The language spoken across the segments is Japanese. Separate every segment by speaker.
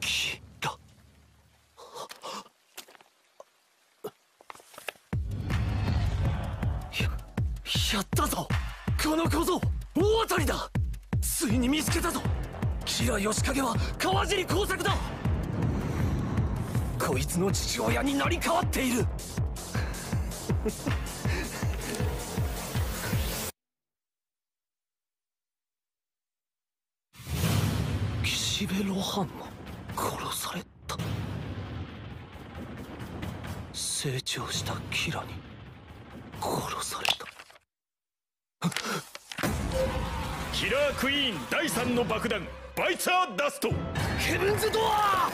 Speaker 1: キラややったぞ。この小僧大当たりだ。ついに見つけたぞ。キラヨシカゲは川尻耕作だ。こいつの父親になり変わっている。岸辺露伴も殺された。成長したキラに殺された。
Speaker 2: キラークイーン第3の爆弾バイツァーダスト。
Speaker 1: ヘブンズ・ドア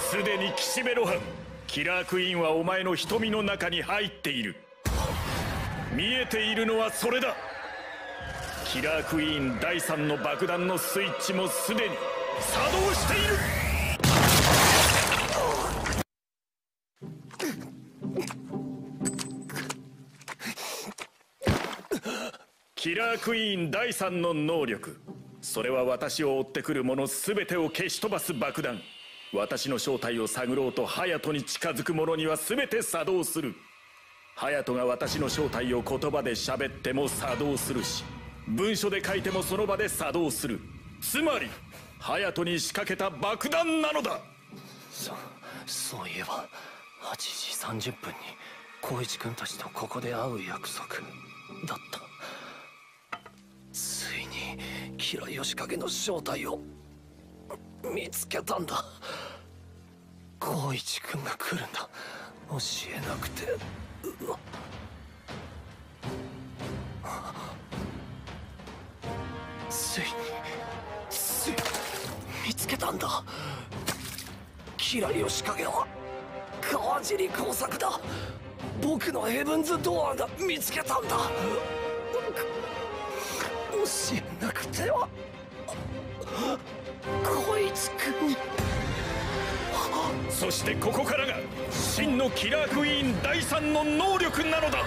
Speaker 2: すでに岸辺露伴キラークイーンはお前の瞳の中に入っている。見えているのはそれだ。キラークイーン第3の爆弾のスイッチもすでに作動している。キラークイーン第3の能力。それは私を追ってくる者全てを消し飛ばす爆弾。私の正体を探ろうと隼人に近づく者には全て作動する。隼人が私の正体を言葉で喋っても作動するし。文書で書いてもその場で作動する。つまり隼人に仕掛けた爆弾なのだ。
Speaker 1: そそういえば8時30分に光一君たちとここで会う約束。だった。ついにキラヨシカゲの正体を見つけたんだ。光一君が来るんだ。教えなくて。うわ。ついつい見つけたんだ。キラヨシカゲは川尻工作だ。僕のヘブンズ・ドアーが見つけたんだ。教えなくてはこいつくに
Speaker 2: そしてここからが真のキラークイーン第3の能力なのだ